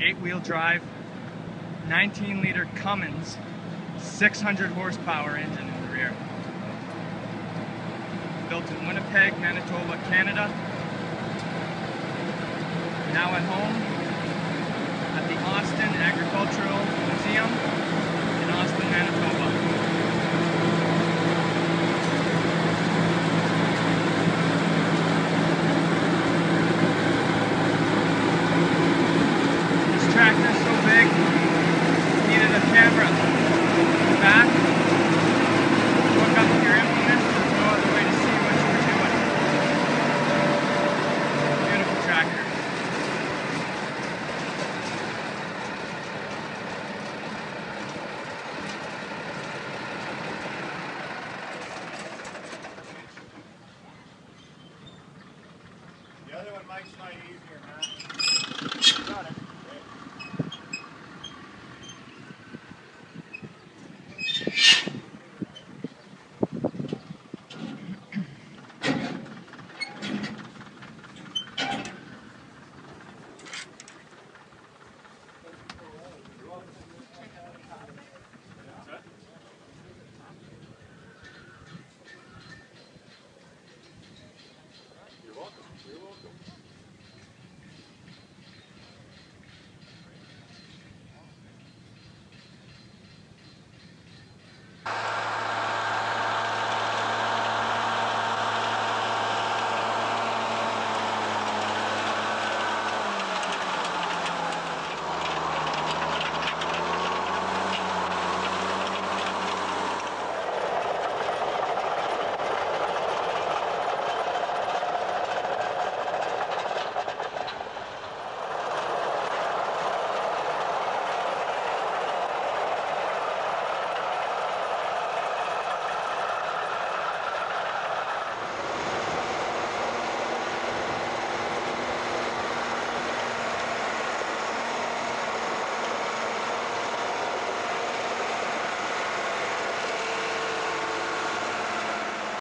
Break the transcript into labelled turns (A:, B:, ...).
A: eight-wheel drive, 19-liter Cummins, 600 horsepower engine in the rear. Built in Winnipeg, Manitoba, Canada. Now at home at the Austin
B: The other one Mike's not easier, man. Got it.